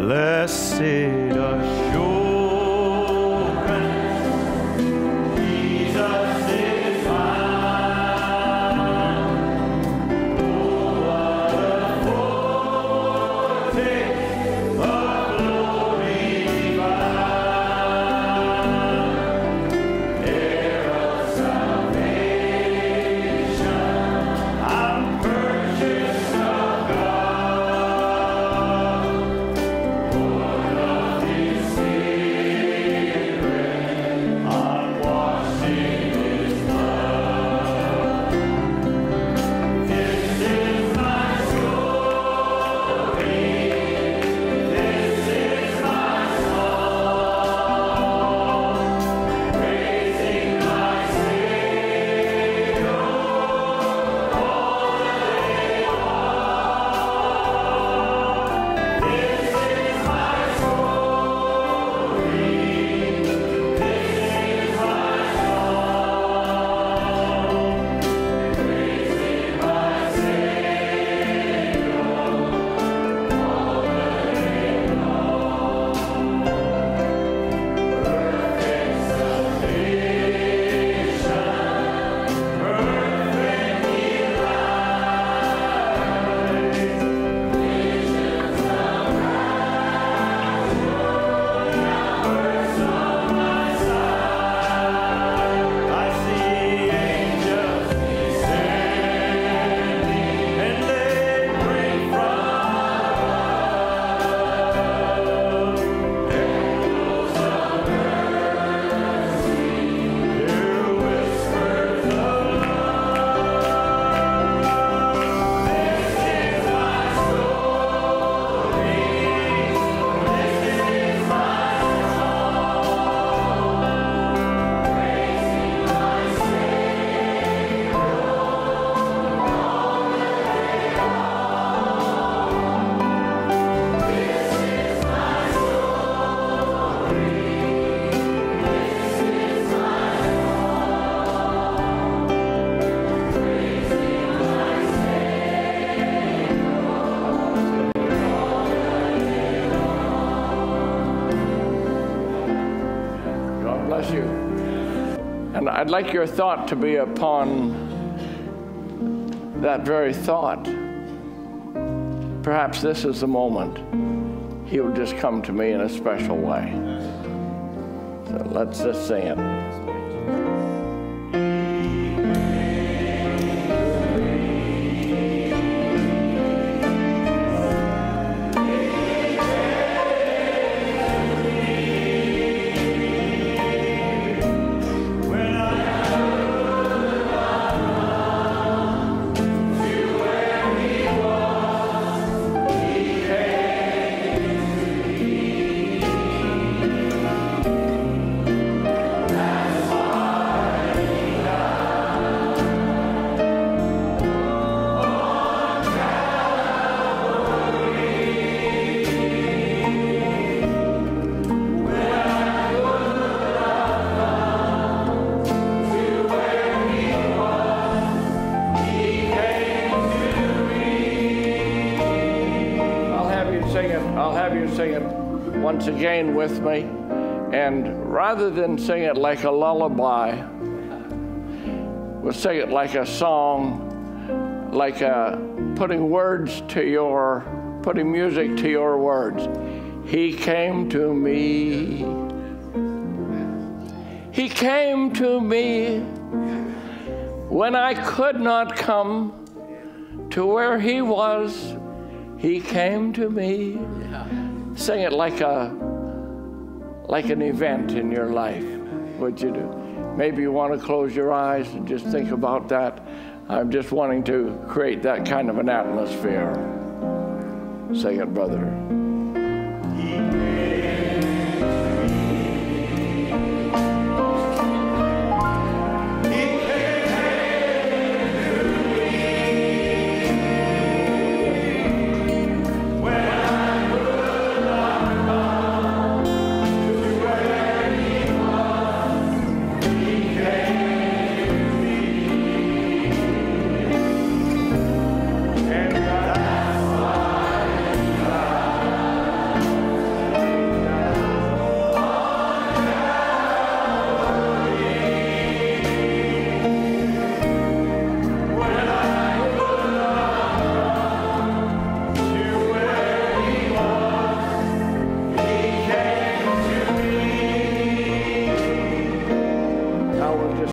Blessed assurance. And I'd like your thought to be upon that very thought. Perhaps this is the moment He'll just come to me in a special way. So let's just sing it. Sing it once again with me. And rather than sing it like a lullaby, we'll sing it like a song, like a, putting words to your, putting music to your words. He came to me. He came to me when I could not come to where he was. He came to me. Sing it like a like an event in your life. Would you do? Maybe you want to close your eyes and just think about that. I'm just wanting to create that kind of an atmosphere. Sing it, brother.